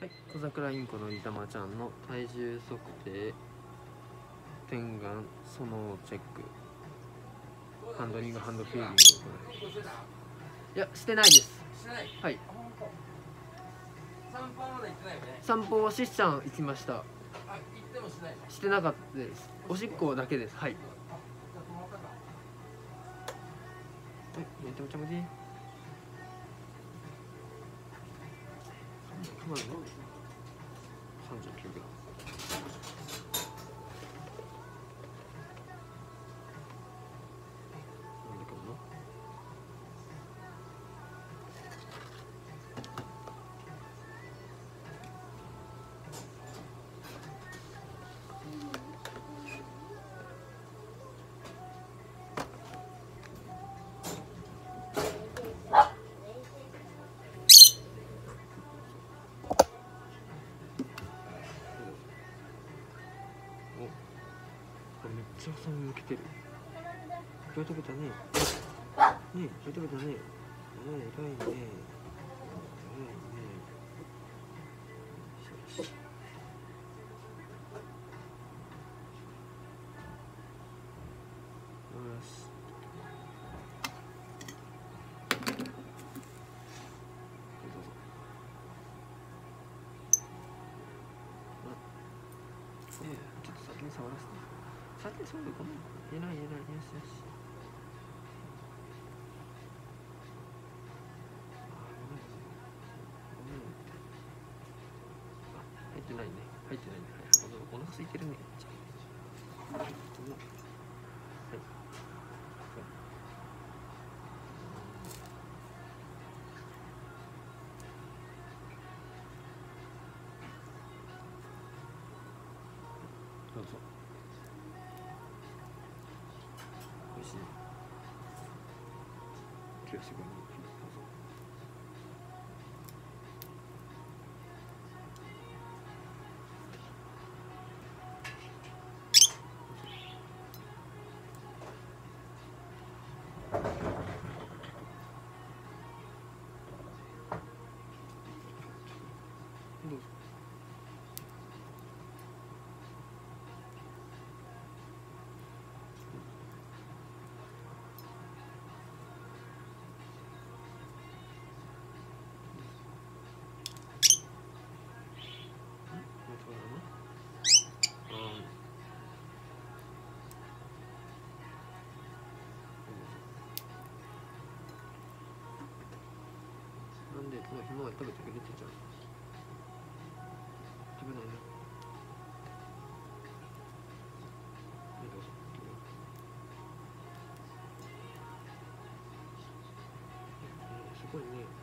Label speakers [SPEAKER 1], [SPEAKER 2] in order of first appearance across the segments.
[SPEAKER 1] はい、小桜インコのりたまちゃんの体重測定点眼そのチェック。ハンドリングハンドフィーリングいいやしてないです。はい。
[SPEAKER 2] 散歩
[SPEAKER 1] はしっちゃん行きました。
[SPEAKER 2] し
[SPEAKER 1] てなかったです。おしっこだけです。はい。はい、めちゃめちゃむじまだの39秒これ食べたね。ねえこれ食べたね。ねえ偉い。ね偉いねよし。よし。どうぞええちょっと先に触らせて先に触るごめん偉い偉いよし。よし。入ってないねはいおお腹空いてるねはいはいど。うぞおいしい気がしてくるなんでそのひまわり食べてくれてちゃん食べないね。どうぞすごいね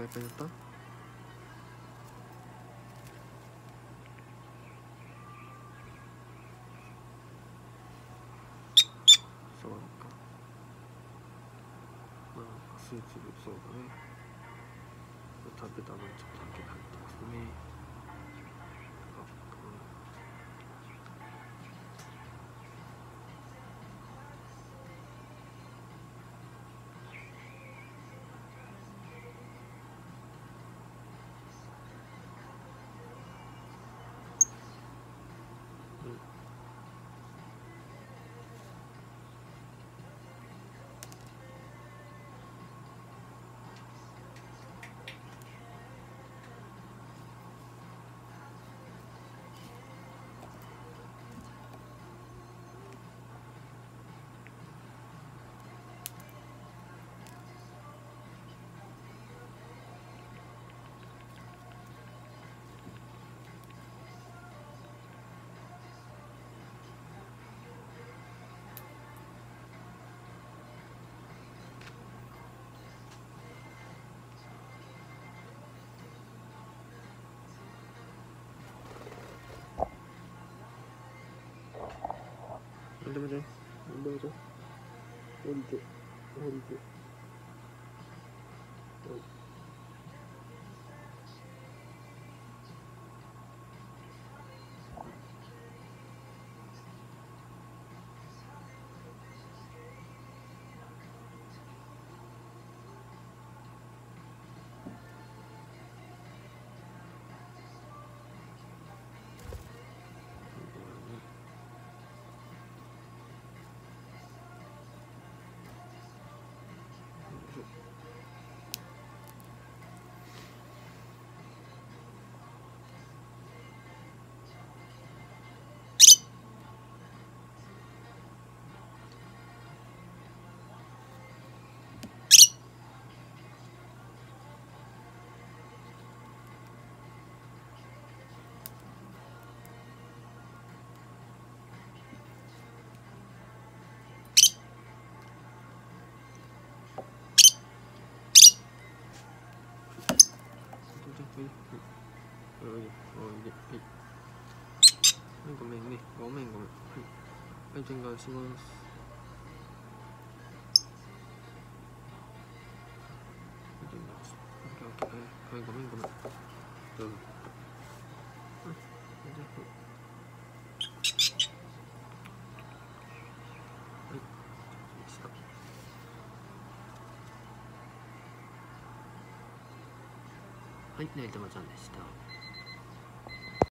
[SPEAKER 1] がいっぱいだった？そうか。まあスーツそうだね。食べたのちょっとだけ入ってますね。待って待ってごめんねごめんごめんはい。転換しますはい。ごめんごめんどうぞうんじゃあはいはい来ましたはい、ねるとまちゃんでした。